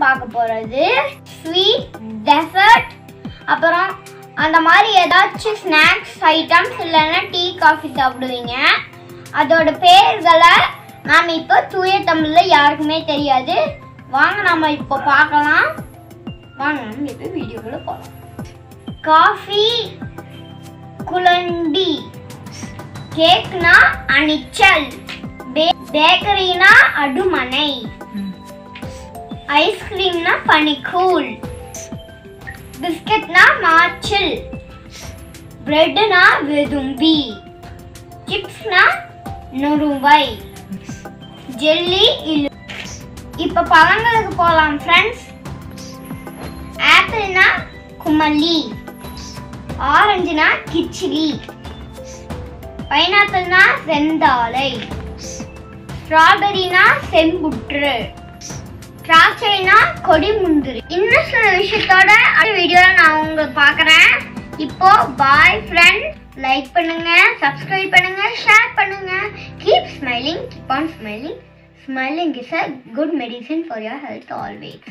பார்க்க போகிறது sweet dessert அப்புறம் அந்த மாதிரி ஏதாச்சும் ஸ்நாக்ஸ் ஐட்டம்ஸ் இல்லைன்னா டீ காஃபி சாப்பிடுவீங்க. அதோட பேர்களை நாம் இப்போ தூய தமிழில் யாருக்குமே தெரியாது. வாங்க நம்ம இப்போ பார்க்கலாம். வாங்க நம்ம இப்போ வீடியோக்குள்ள போகலாம் காஃபி குலண்டி கேக்னா அணிச்சல். பே- பேக்கரினா அடுமனை. ஐஸ்கிரீம்னா பனிக்கூல் பிஸ்கட்னா மாச்சில். பிரெட்னா வெதும்பி. சிப்ஸ்னா நுறுவை ஜெல்லி இலு. இப்போ பழங்களுக்கு போகலாம் ஃப்ரெண்ட்ஸ் ஆப்பிள்னா குமல்லி. ஆரஞ்சுனா கிச்சிலி. பைனாப்பிள்னா செந்தாழை ஸ்ட்ராபெரினா செம்புற்று. கொடி முந்திரி. இன்னும் சில விஷயத்தோட அடுத்த வீடியோல நான் உங்களுக்கு பார்க்குறேன். இப்போ பாய் ஃப்ரெண்ட் லைக் பண்ணுங்க சப்ஸ்கிரைப் பண்ணுங்க ஷேர் பண்ணுங்க. Keep smiling keep on smiling smiling is a good medicine for your health always